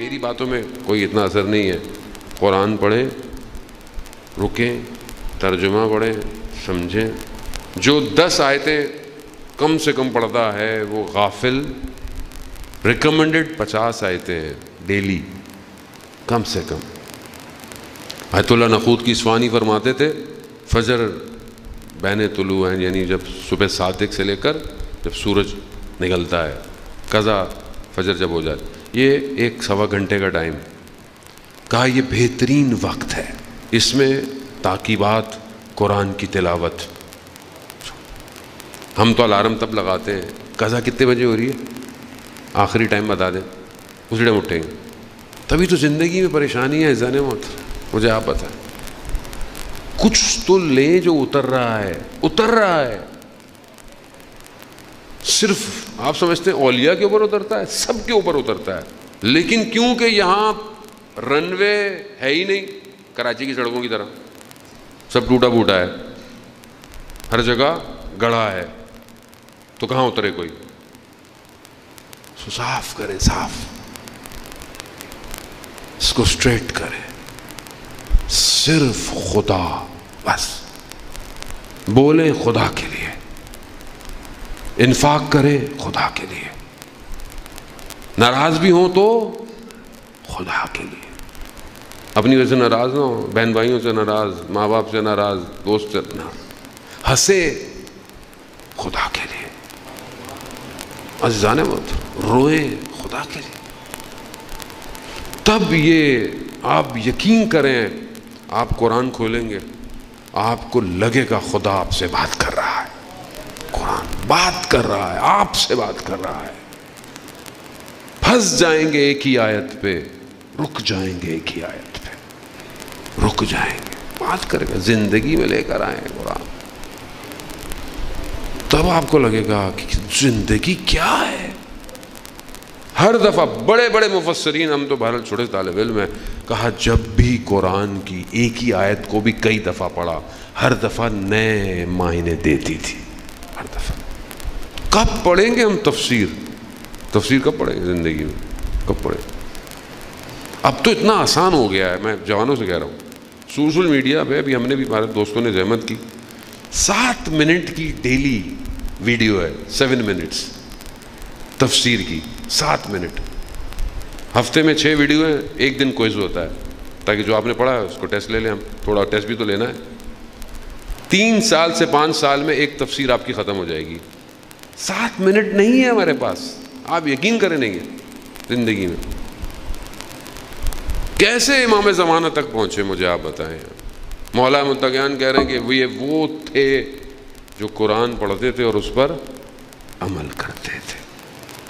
मेरी बातों में कोई इतना असर नहीं है। कुरान पढ़ें, रुकें, तर्जुमा पढ़ें, समझें। जो दस आयतें कम से कम पढ़ता है, वो गाफिल रिकमेंडेड पचास आयतें हैं डेली कम से कम। आयतुल्ला नखूद की स्वानी फरमाते थे, फजर बहने तुलू हैं, यानी जब सुबह सादिक से लेकर जब सूरज निकलता है, कज़ा, फजर जब हो जाए, ये एक सवा घंटे का टाइम कहा, ये बेहतरीन वक्त है। इसमें ताकीबात, कुरान की तिलावत। हम तो अलार्म तब लगाते हैं, कज़ा कितने बजे हो रही है? आखिरी टाइम बता दें। उसी टाइम उठेंगे। तभी तो ज़िंदगी में परेशानी है जाने मत। मुझे आप बताएँ। कुछ तो ले जो उतर रहा है, उतर रहा है। सिर्फ़ आप समझते हैं ओलिया के ऊपर उतरता है सबके ऊपर उतरता है। लेकिन क्योंकि यहाँ रनवे है ही नहीं, कराची की सड़कों की तरह सब टूटा फूटा है। हर जगह गढ़ा है तो कहाँ उतरे कोई? साफ़ करें, साफ़। इसको स्ट्रेट करें। सिर्फ़ खुदा बस। बोले खुदा के लिए। इन्फाक करें खुदा के लिए। नाराज़ भी हो तो खुदा के लिए। अपनी वजह से नाराज़ ना हो, बहन भाइयों से नाराज़ माँ बाप से नाराज़, दोस्त से ना। हंसे खुदा के लिए। अजाने मत, रोए खुदा के लिए। तब ये आप यकीन करें आप कुरान खोलेंगे, आपको लगेगा खुदा आपसे बात कर रहा है। कुरान बात कर रहा है, आपसे बात कर रहा है। फंस जाएँगे एक ही आयत पे, रुक जाएँगे एक ही आयत पे। रुक जाएँगे, बात करेगा, ज़िंदगी में लेकर आए कुरान। तब आपको लगेगा कि ज़िंदगी क्या है? हर दफ़ा बड़े बड़े मुफसरीन हम तो भारत छोटे तालब इल्म है। कहा, जब भी कुरान की एक ही आयत को भी कई दफ़ा पढ़ा, हर दफ़ा नए मायने देती थी। हर दफ़ा। कब पढ़ेंगे हम तफसीर? तफसीर कब पढ़ेंगे ज़िंदगी में? कब पढ़ें अब तो इतना आसान हो गया है, मैं जवानों से कह रहा हूँ। सोशल मीडिया पे अभी हमने भी, हमारे दोस्तों ने जहमत की। सात मिनट की डेली वीडियो है, सेवन मिनट्स तफसीर की। सात मिनट। हफ़्ते में छः वीडियो हैं, एक दिन क्विज होता है। ताकि जो आपने पढ़ा है, उसको टेस्ट ले लें हम। थोड़ा टेस्ट भी तो लेना है। तीन साल से पाँच साल में एक तफसीर आपकी ख़त्म हो जाएगी। सात मिनट नहीं है हमारे पास। आप यकीन करें नहीं ज़िंदगी में। कैसे इमाम ज़माना तक पहुँचे, मुझे आप बताएँ। मौला मुतगयान कह रहे हैं कि ये वो थे जो कुरान पढ़ते थे और उस पर अमल करते थे।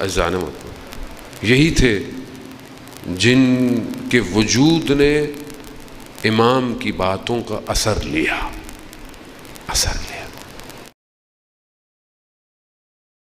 अजान यही थे जिनके वजूद ने इमाम की बातों का असर लिया। असर लिया।